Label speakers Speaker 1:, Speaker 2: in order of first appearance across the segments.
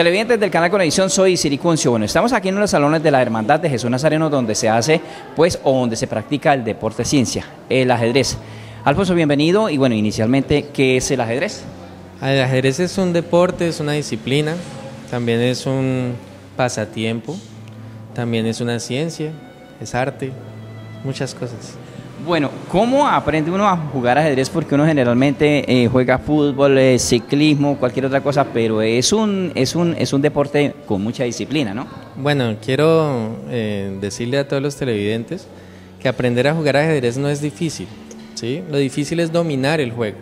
Speaker 1: Televidentes del canal Conexión, soy Siricuncio. Bueno, estamos aquí en los salones de la Hermandad de Jesús Nazareno donde se hace, pues, o donde se practica el deporte ciencia, el ajedrez. Alfonso, bienvenido. Y bueno, inicialmente, ¿qué es el ajedrez?
Speaker 2: El ajedrez es un deporte, es una disciplina, también es un pasatiempo, también es una ciencia, es arte, muchas cosas.
Speaker 1: Bueno, ¿cómo aprende uno a jugar ajedrez? Porque uno generalmente eh, juega fútbol, eh, ciclismo, cualquier otra cosa, pero es un, es, un, es un deporte con mucha disciplina, ¿no?
Speaker 2: Bueno, quiero eh, decirle a todos los televidentes que aprender a jugar ajedrez no es difícil, ¿sí? Lo difícil es dominar el juego,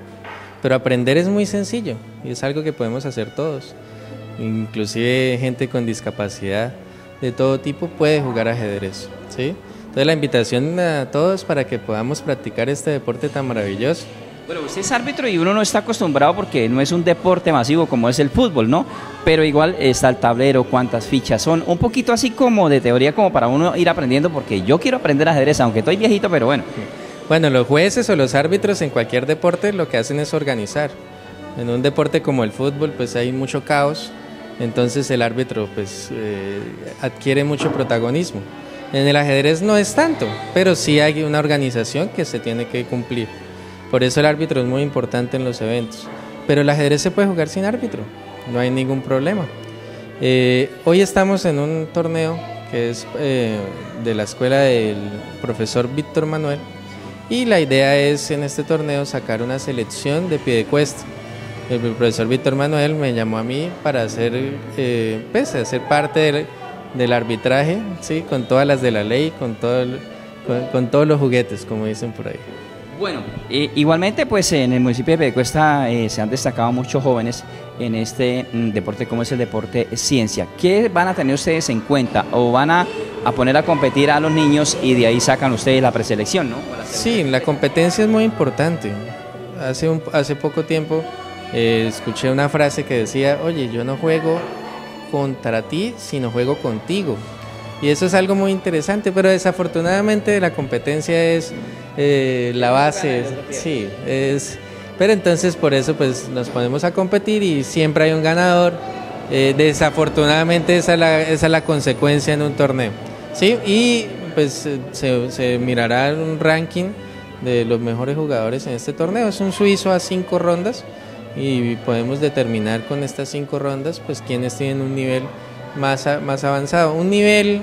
Speaker 2: pero aprender es muy sencillo y es algo que podemos hacer todos. Inclusive gente con discapacidad de todo tipo puede jugar ajedrez, ¿sí? Entonces la invitación a todos para que podamos practicar este deporte tan maravilloso.
Speaker 1: Bueno, usted es árbitro y uno no está acostumbrado porque no es un deporte masivo como es el fútbol, ¿no? Pero igual está el tablero, cuántas fichas son, un poquito así como de teoría como para uno ir aprendiendo porque yo quiero aprender ajedrez, aunque estoy viejito, pero bueno.
Speaker 2: Bueno, los jueces o los árbitros en cualquier deporte lo que hacen es organizar. En un deporte como el fútbol pues hay mucho caos, entonces el árbitro pues eh, adquiere mucho protagonismo. En el ajedrez no es tanto, pero sí hay una organización que se tiene que cumplir. Por eso el árbitro es muy importante en los eventos. Pero el ajedrez se puede jugar sin árbitro, no hay ningún problema. Eh, hoy estamos en un torneo que es eh, de la escuela del profesor Víctor Manuel y la idea es en este torneo sacar una selección de pie de cuesta. El profesor Víctor Manuel me llamó a mí para hacer, eh, pues, hacer parte del del arbitraje, sí, con todas las de la ley, con, todo con, todos los juguetes, como dicen por ahí.
Speaker 1: Bueno, igualmente pues en el municipio de Pedecuesta eh, se han destacado muchos jóvenes en este mm, deporte como es el deporte ciencia. ¿Qué van a tener ustedes en cuenta o van a, poner a competir a los niños y de ahí sacan ustedes la preselección, no?
Speaker 2: Sí, la competencia es muy importante. Hace, un, hace poco tiempo eh, escuché una frase que decía, oye, yo no juego contra ti, sino juego contigo. Y eso es algo muy interesante, pero desafortunadamente la competencia es eh, la base, sí, es... Pero entonces por eso pues nos ponemos a competir y siempre hay un ganador. Eh, desafortunadamente esa es, la, consecuencia en un torneo. ¿sí? Y pues se mirará un ranking de los mejores jugadores en este torneo. Es un suizo a cinco rondas y podemos determinar con estas cinco rondas pues quienes tienen un nivel más, más avanzado, un nivel eh,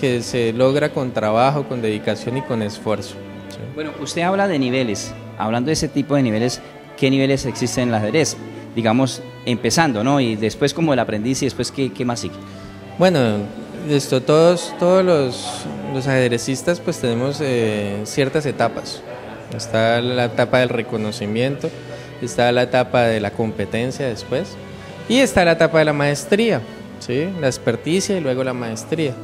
Speaker 2: que se logra con trabajo, con dedicación y con esfuerzo.
Speaker 1: Bueno, usted habla de niveles, hablando de ese tipo de niveles, ¿qué niveles existen en el ajedrez? Digamos, empezando, ¿no? Y después como el aprendiz y después qué, qué más sigue.
Speaker 2: Bueno, esto, todos, todos los, los ajedrecistas pues tenemos eh, ciertas etapas. Está la etapa del reconocimiento, está la etapa de la competencia después y está la etapa de la maestría, ¿sí? la experticia y luego la maestría.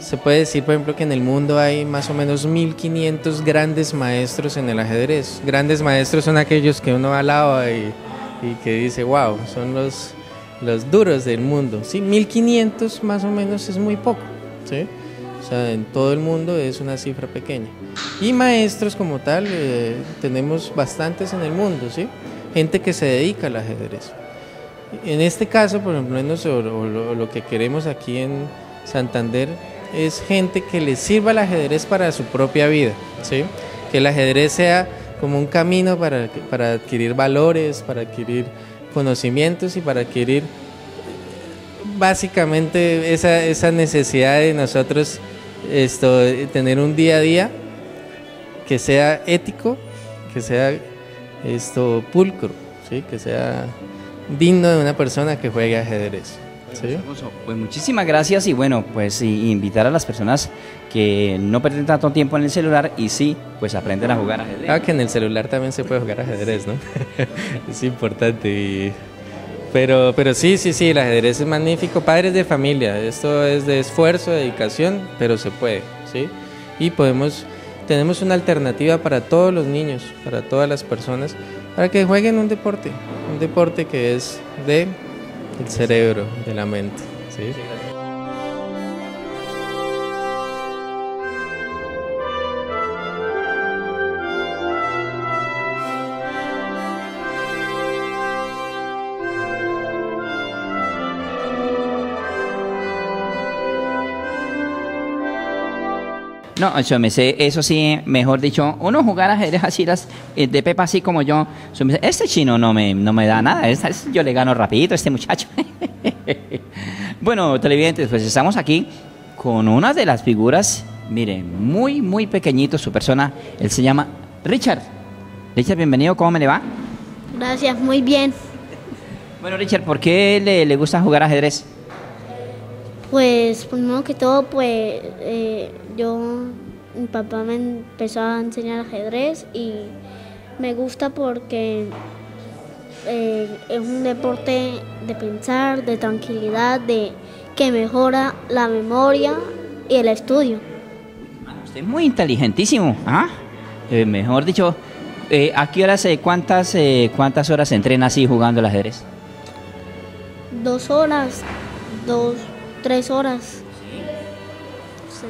Speaker 2: Se puede decir, por ejemplo, que en el mundo hay más o menos 1500 grandes maestros en el ajedrez. Grandes maestros son aquellos que uno alaba y, y que dice, wow, son los, los duros del mundo. Sí, 1500 más o menos es muy poco. ¿sí? O sea, en todo el mundo es una cifra pequeña. Y maestros como tal, eh, tenemos bastantes en el mundo, ¿sí? Gente que se dedica al ajedrez. En este caso, por ejemplo, lo, lo, que queremos aquí en Santander es gente que le sirva el ajedrez para su propia vida, ¿sí? Que el ajedrez sea como un camino para, para adquirir valores, para adquirir conocimientos y para adquirir básicamente esa, esa necesidad de nosotros esto, tener un día a día que sea ético, que sea esto pulcro, ¿sí? que sea digno de una persona que juegue ajedrez. ¿sí?
Speaker 1: Pues muchísimas gracias y bueno, pues invitar a las personas que no pierden tanto tiempo en el celular y sí, pues aprenden a jugar ajedrez.
Speaker 2: Ah, que en el celular también se puede jugar ajedrez, ¿no? es importante. Pero, pero sí, sí, sí, el ajedrez es magnífico. Padres de familia, esto es de esfuerzo, dedicación, pero se puede, ¿sí? Y podemos tenemos una alternativa para todos los niños, para todas las personas, para que jueguen un deporte, un deporte que es de el cerebro, de la mente. ¿sí?
Speaker 1: No, yo me sé, eso sí, mejor dicho, uno jugar ajedrez así las, eh, de Pepa así como yo, yo me sé, este chino no me, no me da nada, yo le gano rapidito a este muchacho. bueno, televidentes, pues estamos aquí con una de las figuras, miren, muy, muy pequeñito su persona, él se llama Richard. Richard, bienvenido, ¿cómo me le va?
Speaker 3: Gracias, muy bien.
Speaker 1: Bueno, Richard, ¿por qué le, le gusta jugar ajedrez?
Speaker 3: Pues primero que todo, pues eh, yo, mi papá me empezó a enseñar ajedrez y me gusta porque eh, es un deporte de pensar, de tranquilidad, de que mejora la memoria y el estudio.
Speaker 1: Mano, Usted es muy inteligentísimo, ¿ah? Eh, mejor dicho, eh, ¿a qué horas, eh, cuántas, eh, cuántas horas entrena así jugando al ajedrez?
Speaker 3: Dos horas, dos, tres horas. Sí.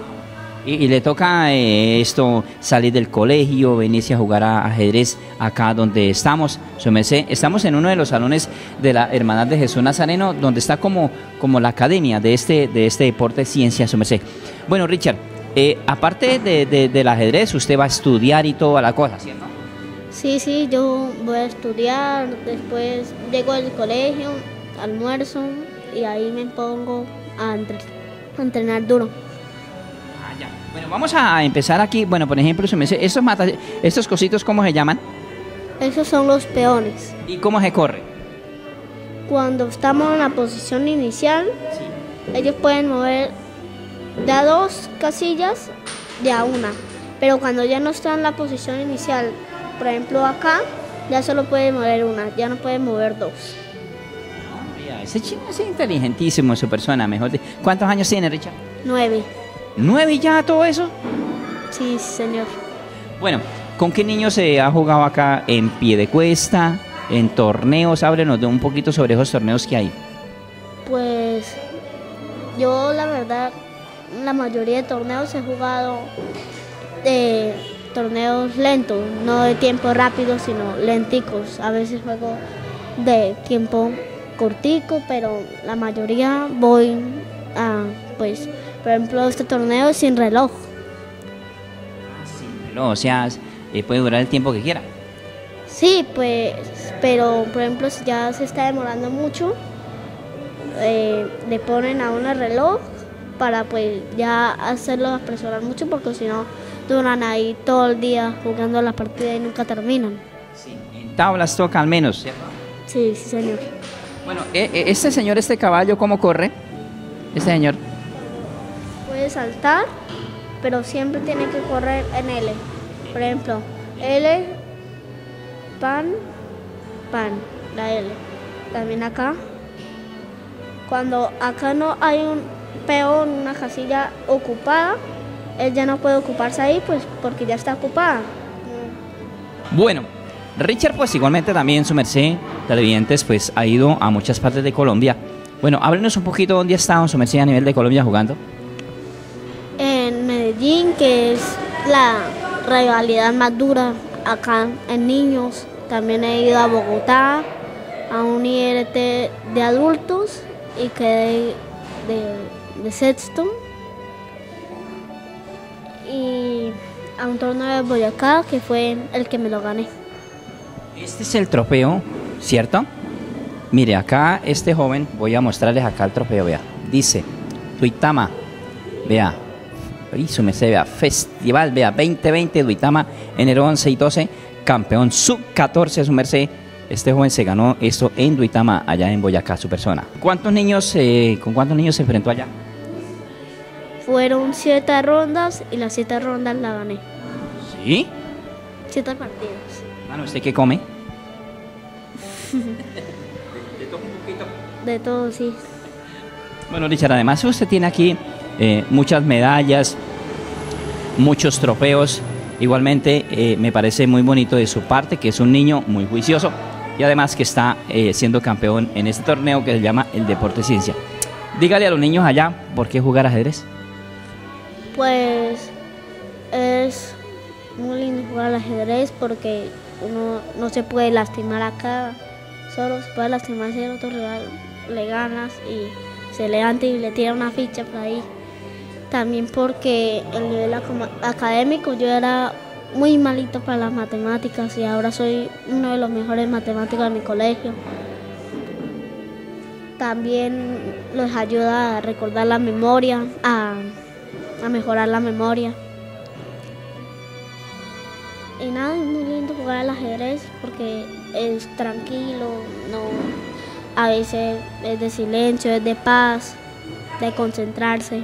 Speaker 1: Y, y le toca eh, esto salir del colegio, venirse a jugar a ajedrez acá donde estamos. Su merced, estamos en uno de los salones de la Hermandad de Jesús Nazareno, donde está como, como la academia de este, de este deporte ciencia, su merced. Bueno, Richard, eh, aparte de, de- del ajedrez, usted va a estudiar y toda la cosa, ¿cierto?
Speaker 3: Sí, sí, yo voy a estudiar, después llego del colegio, almuerzo y ahí me pongo a, entre- a entrenar duro.
Speaker 1: Ah, ya. Bueno, vamos a empezar aquí. Bueno, por ejemplo, estos, mata- estos cositos, ¿cómo se llaman?
Speaker 3: Esos son los peones.
Speaker 1: ¿Y cómo se corre?
Speaker 3: Cuando estamos en la posición inicial, ellos pueden mover de a dos casillas de a una. Pero cuando ya no están en la posición inicial, por ejemplo acá, ya solo pueden mover una, ya no pueden mover dos.
Speaker 1: Ese chino es inteligentísimo, su persona, mejor. di- ¿Cuántos años tiene, Richard?
Speaker 3: Nueve.
Speaker 1: ¿Nueve y ya todo eso?
Speaker 3: Sí, señor.
Speaker 1: Bueno, ¿con qué niños se ha jugado acá en pie de cuesta, en torneos? Háblenos de un poquito sobre esos torneos que hay.
Speaker 3: Pues yo la verdad, la mayoría de torneos he jugado de torneos lentos, no de tiempo rápido, sino lenticos. A veces juego de tiempo cortico, pero la mayoría voy a, pues, por ejemplo, este torneo sin reloj.
Speaker 1: No, o sea, eh, puede durar el tiempo que quiera.
Speaker 3: Sí, pues, pero por ejemplo, si ya se está demorando mucho, eh, le ponen a uno el reloj para pues ya hacerlo apresurar mucho porque si no duran ahí todo el día jugando la partida y nunca terminan.
Speaker 1: En tablas toca al menos, ¿cierto?
Speaker 3: Sí, sí, señor.
Speaker 1: Bueno, este señor, este caballo, ¿cómo corre? Este señor.
Speaker 3: Puede saltar, pero siempre tiene que correr en L. Por ejemplo, L, pan, pan, la L. También acá. Cuando acá no hay un peón, una casilla ocupada, él ya no puede ocuparse ahí, pues porque ya está ocupada.
Speaker 1: Bueno, Richard, pues igualmente también su merced, televidentes, pues ha ido a muchas partes de Colombia. Bueno, háblenos un poquito dónde ha estado su merced a nivel de Colombia jugando.
Speaker 3: En Medellín, que es la rivalidad más dura acá en niños. También he ido a Bogotá, a un IRT de adultos y quedé de, de sexto. Y a un torneo de Boyacá, que fue el que me lo gané.
Speaker 1: Este es el trofeo, ¿cierto? Mire, acá este joven, voy a mostrarles acá el trofeo, vea. Dice, Duitama, vea, y su merced, vea, Festival, vea, 2020 Duitama, enero 11 y 12, campeón sub-14 su merced. Este joven se ganó esto en Duitama, allá en Boyacá, su persona. ¿Cuántos niños, eh, con cuántos niños se enfrentó allá?
Speaker 3: Fueron siete rondas y las siete rondas la gané.
Speaker 1: ¿Sí?
Speaker 3: Siete partidos.
Speaker 1: Mano, ¿usted qué come?
Speaker 3: De todo, sí.
Speaker 1: Bueno, Richard, además usted tiene aquí eh, muchas medallas, muchos trofeos. Igualmente, eh, me parece muy bonito de su parte que es un niño muy juicioso y además que está eh, siendo campeón en este torneo que se llama el Deporte Ciencia. Dígale a los niños allá por qué jugar ajedrez.
Speaker 3: Pues es muy lindo jugar al ajedrez porque uno no se puede lastimar acá, se puede lastimar si el otro rival le ganas y se levanta y le tira una ficha por ahí. También porque el nivel académico yo era muy malito para las matemáticas y ahora soy uno de los mejores matemáticos de mi colegio. También los ayuda a recordar la memoria, a, a mejorar la memoria. Y nada, muy jugar al ajedrez porque es tranquilo, no, a veces es de silencio, es de paz, de concentrarse.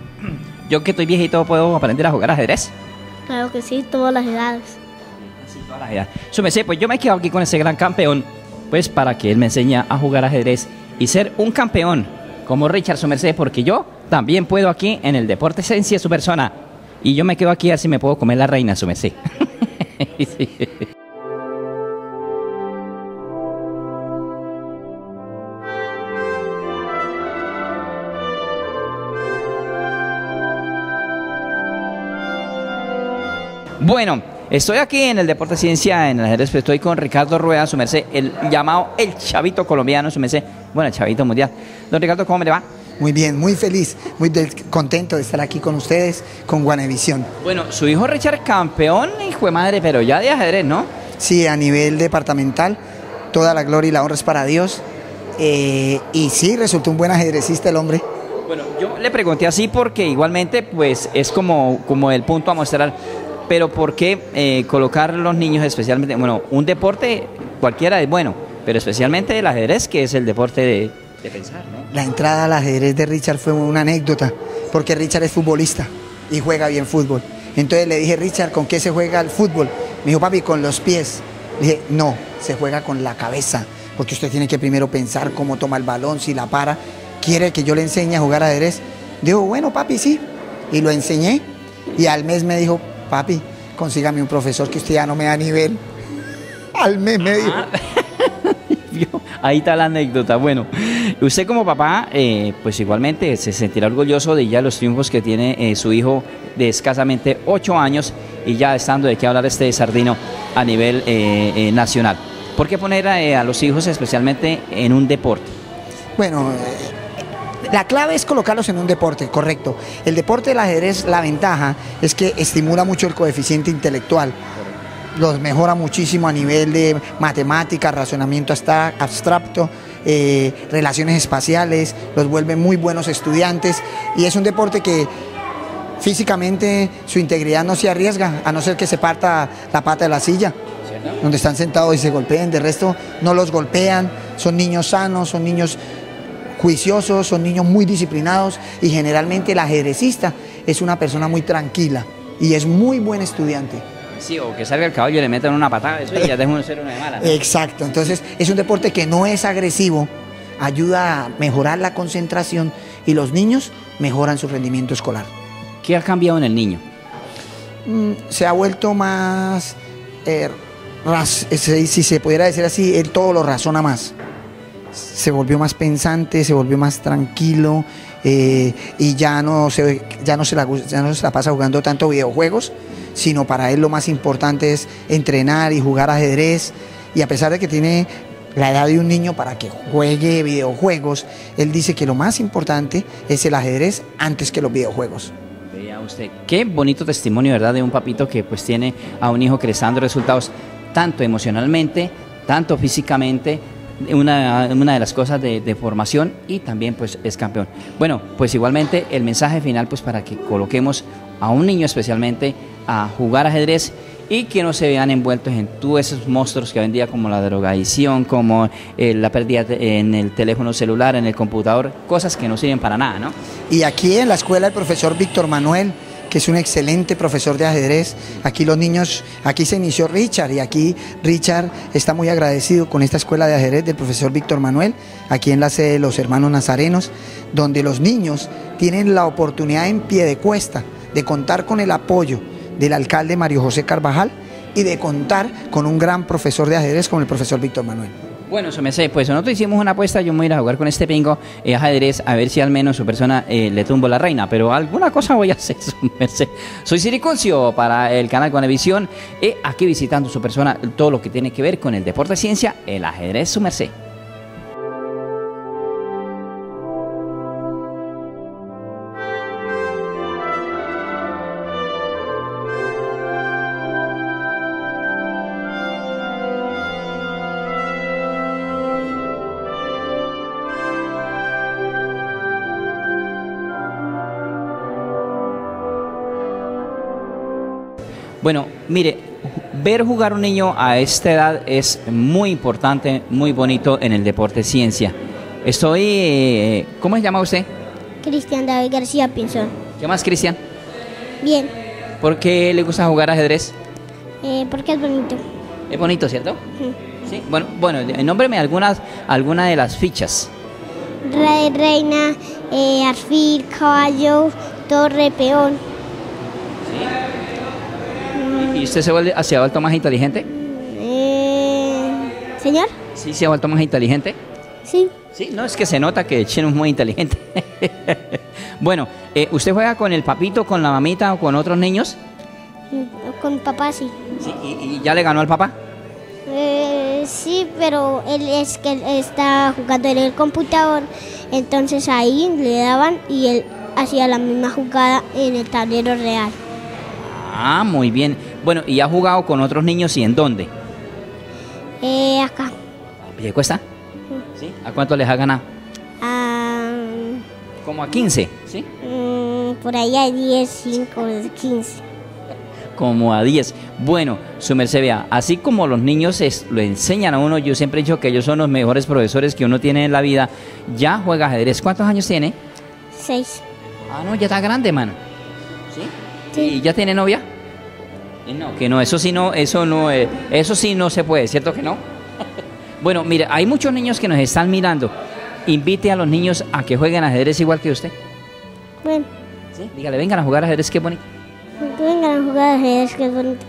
Speaker 1: Yo que estoy viejito puedo aprender a jugar ajedrez.
Speaker 3: Claro que sí, todas las edades.
Speaker 1: Sí, todas las edades. Su merced, pues yo me quedo aquí con ese gran campeón, pues para que él me enseñe a jugar ajedrez y ser un campeón como Richard Su merced, porque yo también puedo aquí en el deporte esencia su persona. Y yo me quedo aquí así me puedo comer la reina, su merced. Bueno, estoy aquí en el Deporte Ciencia, en el ajedrez, estoy con Ricardo Rueda, su merced, el llamado el chavito colombiano, su merced, bueno, el chavito mundial. Don Ricardo, ¿cómo me le va?
Speaker 4: Muy bien, muy feliz, muy contento de estar aquí con ustedes, con Guanevisión.
Speaker 1: Bueno, su hijo Richard campeón, hijo de madre, pero ya de ajedrez, ¿no?
Speaker 4: Sí, a nivel departamental, toda la gloria y la honra es para Dios. Eh, y sí, resultó un buen ajedrecista el hombre.
Speaker 1: Bueno, yo le pregunté así porque igualmente, pues, es como, como el punto a mostrar. Pero ¿por qué eh, colocar los niños especialmente? Bueno, un deporte cualquiera es bueno, pero especialmente el ajedrez, que es el deporte de, de pensar, ¿no?
Speaker 4: La entrada al ajedrez de Richard fue una anécdota, porque Richard es futbolista y juega bien fútbol. Entonces le dije, Richard, ¿con qué se juega el fútbol? Me dijo, papi, con los pies. Le dije, no, se juega con la cabeza, porque usted tiene que primero pensar cómo toma el balón, si la para. ¿Quiere que yo le enseñe a jugar ajedrez? Dijo, bueno, papi, sí. Y lo enseñé. Y al mes me dijo, papi, consígame un profesor que usted ya no me da nivel. Al mes me dijo.
Speaker 1: Ahí está la anécdota. Bueno, usted como papá, eh, pues igualmente se sentirá orgulloso de ya los triunfos que tiene eh, su hijo de escasamente 8 años y ya estando de qué hablar este sardino a nivel eh, nacional. ¿Por qué poner eh, a los hijos especialmente en un deporte?
Speaker 4: Bueno, la clave es colocarlos en un deporte, correcto. El deporte del ajedrez, la ventaja es que estimula mucho el coeficiente intelectual. Los mejora muchísimo a nivel de matemáticas, razonamiento abstra- abstracto, eh, relaciones espaciales, los vuelve muy buenos estudiantes y es un deporte que físicamente su integridad no se arriesga, a no ser que se parta la pata de la silla donde están sentados y se golpeen, de resto no los golpean, son niños sanos, son niños juiciosos, son niños muy disciplinados y generalmente el ajedrecista es una persona muy tranquila y es muy buen estudiante.
Speaker 1: Sí, o que salga el caballo y le metan una patada, eso y ya deja uno ser una de malas. ¿no?
Speaker 4: Exacto, entonces es un deporte que no es agresivo, ayuda a mejorar la concentración y los niños mejoran su rendimiento escolar.
Speaker 1: ¿Qué ha cambiado en el niño?
Speaker 4: Mm, se ha vuelto más, eh, ras- si se pudiera decir así, él todo lo razona más. Se volvió más pensante, se volvió más tranquilo eh, y ya no, se, ya, no se la, ya no se la pasa jugando tanto videojuegos, sino para él lo más importante es entrenar y jugar ajedrez. Y a pesar de que tiene la edad de un niño para que juegue videojuegos, él dice que lo más importante es el ajedrez antes que los videojuegos.
Speaker 1: Vea usted, qué bonito testimonio, ¿verdad? De un papito que pues tiene a un hijo que le está dando resultados tanto emocionalmente, tanto físicamente, una, una de las cosas de, de formación y también pues es campeón. Bueno, pues igualmente el mensaje final pues para que coloquemos a un niño especialmente a jugar ajedrez y que no se vean envueltos en todos esos monstruos que hoy día como la drogadicción, como eh, la pérdida en el teléfono celular, en el computador, cosas que no sirven para nada, ¿no?
Speaker 4: Y aquí en la escuela el profesor Víctor Manuel, que es un excelente profesor de ajedrez, aquí los niños, aquí se inició Richard y aquí Richard está muy agradecido con esta escuela de ajedrez del profesor Víctor Manuel, aquí en la sede de los hermanos nazarenos, donde los niños tienen la oportunidad en pie de cuesta de contar con el apoyo del alcalde Mario José Carvajal y de contar con un gran profesor de ajedrez como el profesor Víctor Manuel.
Speaker 1: Bueno, su merced, pues nosotros hicimos una apuesta, yo me voy a ir a jugar con este pingo eh, ajedrez a ver si al menos su persona eh, le tumbo la reina, pero alguna cosa voy a hacer, su merced. Soy Siriconcio para el canal Conevisión, y aquí visitando su persona todo lo que tiene que ver con el deporte ciencia, el ajedrez, su Bueno, mire, ver jugar un niño a esta edad es muy importante, muy bonito en el deporte ciencia. Estoy, eh, ¿cómo se llama usted?
Speaker 3: Cristian David García Pinzón.
Speaker 1: ¿Qué más, Cristian?
Speaker 3: Bien,
Speaker 1: ¿Por qué le gusta jugar ajedrez?
Speaker 3: eh, porque es bonito.
Speaker 1: Es bonito, ¿cierto? Sí. Bueno, bueno, nómbreme algunas, alguna de las fichas.
Speaker 3: Rey, reina, eh, alfil, caballo, torre, peón.
Speaker 1: ¿Y usted se, vuelve, se ha vuelto más inteligente?
Speaker 3: Eh, ¿Señor?
Speaker 1: Sí, se ha vuelto más inteligente.
Speaker 3: Sí.
Speaker 1: Sí, no, es que se nota que Chino es muy inteligente. bueno, eh, ¿usted juega con el papito, con la mamita o con otros niños?
Speaker 3: Con papá sí.
Speaker 1: Sí, y, y ya le ganó al papá.
Speaker 3: Eh, sí, pero él es que él está jugando en el computador, entonces ahí le daban y él hacía la misma jugada en el tablero real.
Speaker 1: Ah, muy bien. Bueno, ¿y ha jugado con otros niños y en dónde?
Speaker 3: Eh, acá.
Speaker 1: ¿A pie de cuesta? ¿Sí? ¿A cuánto les ha ganado?
Speaker 3: Ah,
Speaker 1: Como a 15, ¿sí?
Speaker 3: mm, por ahí hay 10, 5, 15.
Speaker 1: Como a 10. Bueno, su merced vea, así como los niños es- lo enseñan a uno, yo siempre he dicho que ellos son los mejores profesores que uno tiene en la vida, ya juega ajedrez. ¿Cuántos años tiene?
Speaker 3: 6.
Speaker 1: Ah, no, ya está grande, mano. ¿Sí?
Speaker 3: Sí.
Speaker 1: ¿Y ya tiene novia? Eh, No, que no, eso sí no, eso no, eh, eso sí no se puede, ¿cierto que no? bueno, mire, hay muchos niños que nos están mirando. Invite a los niños a que jueguen ajedrez igual que usted.
Speaker 3: Bueno,
Speaker 1: ¿Sí? Dígale, vengan a jugar ajedrez, qué bonito.
Speaker 3: vengan a jugar ajedrez, es bonito.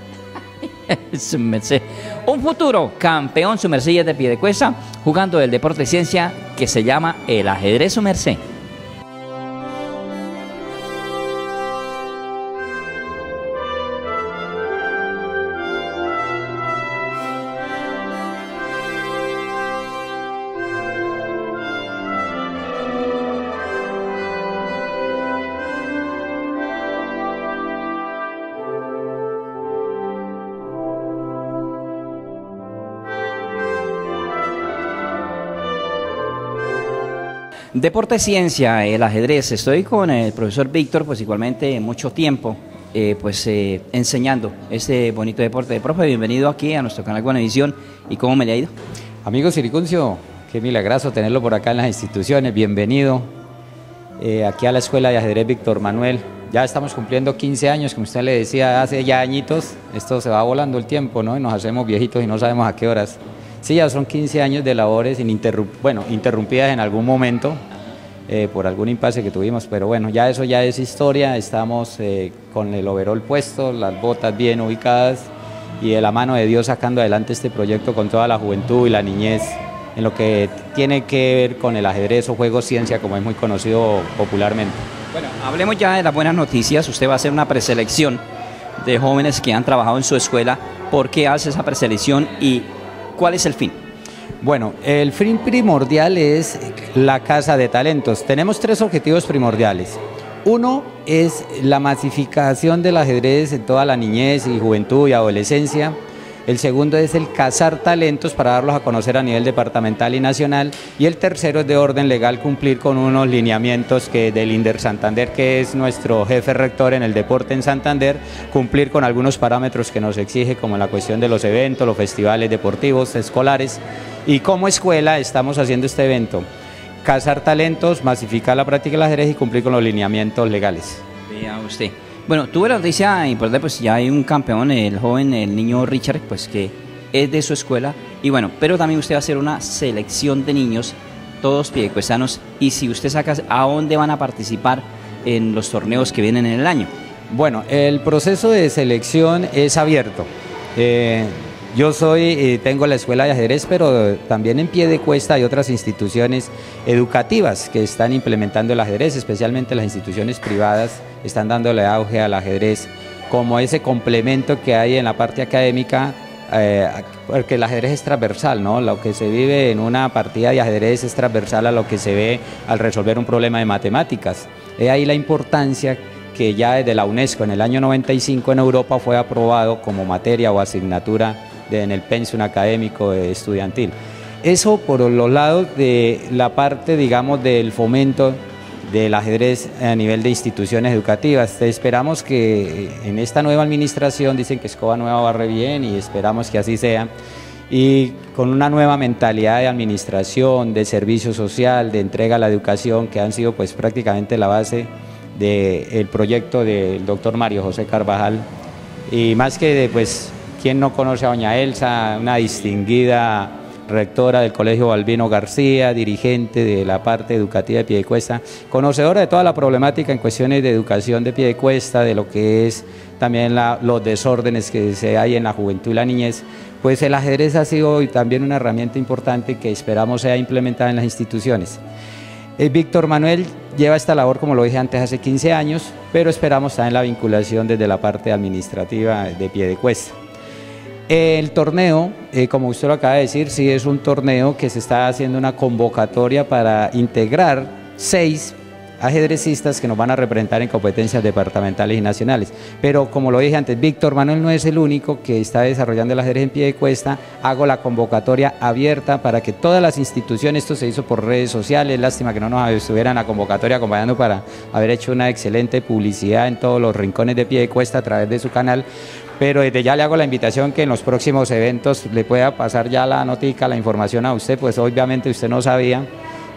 Speaker 1: Un futuro campeón su merced es de pie de cuesta jugando el deporte ciencia que se llama el ajedrez su merced. Deporte ciencia, el ajedrez. Estoy con el profesor Víctor, pues igualmente mucho tiempo, eh, pues eh, enseñando este bonito deporte. Profe, bienvenido aquí a nuestro canal Buenavisión. ¿Y cómo me le ha ido?
Speaker 5: Amigo Siricuncio, qué milagroso tenerlo por acá en las instituciones. Bienvenido eh, aquí a la Escuela de Ajedrez Víctor Manuel. Ya estamos cumpliendo 15 años, como usted le decía, hace ya añitos. Esto se va volando el tiempo, ¿no? Y nos hacemos viejitos y no sabemos a qué horas. Sí, ya son 15 años de labores ininterrum- bueno, interrumpidas en algún momento eh, por algún impasse que tuvimos, pero bueno, ya eso ya es historia. Estamos eh, con el overol puesto, las botas bien ubicadas y de la mano de Dios sacando adelante este proyecto con toda la juventud y la niñez en lo que tiene que ver con el ajedrez o juego ciencia, como es muy conocido popularmente.
Speaker 1: Bueno, hablemos ya de las buenas noticias. Usted va a hacer una preselección de jóvenes que han trabajado en su escuela. ¿Por qué hace esa preselección y cuál es el fin?
Speaker 5: Bueno, el fin primordial es la casa de talentos. Tenemos tres objetivos primordiales. Uno es la masificación del ajedrez en toda la niñez y juventud y adolescencia. El segundo es el cazar talentos para darlos a conocer a nivel departamental y nacional. Y el tercero es de orden legal cumplir con unos lineamientos que del INDER Santander, que es nuestro jefe rector en el deporte en Santander, cumplir con algunos parámetros que nos exige, como la cuestión de los eventos, los festivales deportivos escolares. Y como escuela estamos haciendo este evento. Cazar talentos, masificar la práctica del ajedrez y cumplir con los lineamientos legales.
Speaker 1: Vea usted. Bueno, tuve la noticia importante, pues ya hay un campeón, el joven, el niño Richard, pues que es de su escuela. Y bueno, pero también usted va a hacer una selección de niños, todos piedecuestanos, y si usted saca a dónde van a participar en los torneos que vienen en el año.
Speaker 5: Bueno, el proceso de selección es abierto. Eh, yo soy, eh, tengo la escuela de ajedrez, pero también en pie de cuesta hay otras instituciones educativas que están implementando el ajedrez, especialmente las instituciones privadas están dándole auge al ajedrez como ese complemento que hay en la parte académica, eh, porque el ajedrez es transversal, ¿no? Lo que se vive en una partida de ajedrez es transversal a lo que se ve al resolver un problema de matemáticas. Es ahí la importancia que ya desde la UNESCO en el año 95 en Europa fue aprobado como materia o asignatura de- en el pensum académico eh, estudiantil. Eso por los lados de la parte, digamos, del fomento del ajedrez a nivel de instituciones educativas. Esperamos que en esta nueva administración, dicen que Escoba Nueva barre bien y esperamos que así sea, y con una nueva mentalidad de administración, de servicio social, de entrega a la educación, que han sido pues prácticamente la base del proyecto del doctor Mario José Carvajal. Y más que de, pues, quien no conoce a doña Elsa, una distinguida rectora del Colegio Balbino García, dirigente de la parte educativa de Piedecuesta, conocedora de toda la problemática en cuestiones de educación de Piedecuesta, de lo que es también los desórdenes que se hay en la juventud y la niñez, pues el ajedrez ha sido también una herramienta importante que esperamos sea implementada en las instituciones. Eh, Víctor Manuel lleva esta labor, como lo dije antes, hace 15 años, pero esperamos también la vinculación desde la parte administrativa de Piedecuesta. El torneo, eh, como usted lo acaba de decir, sí es un torneo que se está haciendo una convocatoria para integrar seis ajedrecistas que nos van a representar en competencias departamentales y nacionales. Pero como lo dije antes, Víctor Manuel no es el único que está desarrollando el ajedrez en pie de cuesta. Hago la convocatoria abierta para que todas las instituciones, esto se hizo por redes sociales, lástima que no nos estuvieran la convocatoria acompañando para haber hecho una excelente publicidad en todos los rincones de pie de cuesta a través de su canal, pero desde ya le hago la invitación que en los próximos eventos le pueda pasar ya la notica, la información a usted, pues obviamente usted no sabía.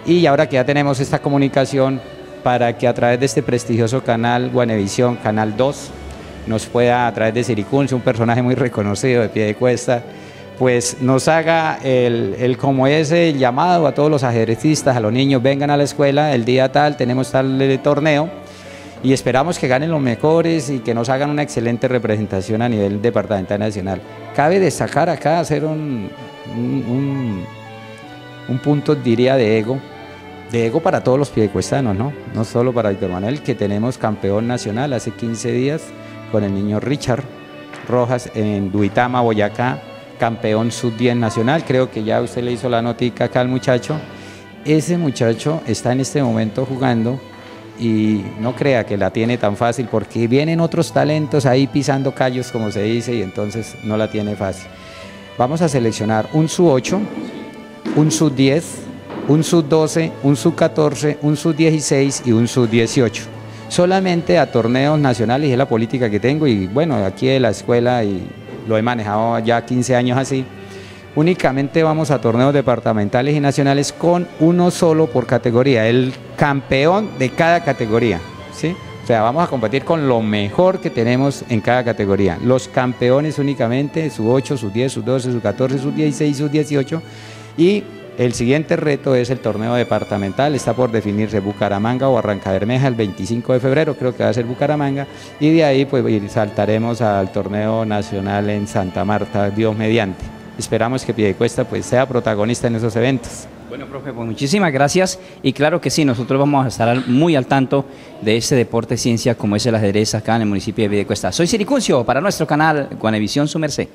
Speaker 5: Y ahora que ya tenemos esta comunicación, para que a través de este prestigioso canal Guanevisión, Canal 2, nos pueda, a través de Siricuncio, un personaje muy reconocido de pie de cuesta, pues nos haga el, el como ese llamado a todos los ajedrecistas, a los niños, vengan a la escuela, el día tal, tenemos tal torneo, y esperamos que ganen los mejores y que nos hagan una excelente representación a nivel departamental nacional. Cabe destacar acá, hacer un, un, un, punto, diría, de ego, de ego para todos los piedecuestanos, ¿no? No solo para Víctor Manuel, que tenemos campeón nacional hace 15 días con el niño Richard Rojas en Duitama, Boyacá, campeón sub-10 nacional, creo que ya usted le hizo la notica acá al muchacho. Ese muchacho está en este momento jugando y no crea que la tiene tan fácil porque vienen otros talentos ahí pisando callos como se dice y entonces no la tiene fácil. Vamos a seleccionar un sub 8, un sub 10, un sub 12, un sub 14, un sub 16 y un sub 18. Solamente a torneos nacionales es la política que tengo y bueno, aquí de la escuela y lo he manejado ya 15 años así únicamente vamos a torneos departamentales y nacionales con uno solo por categoría, el campeón de cada categoría. ¿sí? O sea, vamos a competir con lo mejor que tenemos en cada categoría. Los campeones únicamente, su 8, su 10, su 12, su 14, su 16, su 18. Y el siguiente reto es el torneo departamental, está por definirse Bucaramanga o Barranca Bermeja el 25 de febrero, creo que va a ser Bucaramanga, y de ahí pues saltaremos al torneo nacional en Santa Marta, Dios mediante esperamos que Piedecuesta pues, sea protagonista en esos eventos.
Speaker 1: Bueno, profe, pues muchísimas gracias y claro que sí, nosotros vamos a estar muy al tanto de este deporte ciencia como es el ajedrez acá en el municipio de Piedecuesta. Soy Siricuncio para nuestro canal Guanevisión Su Merced.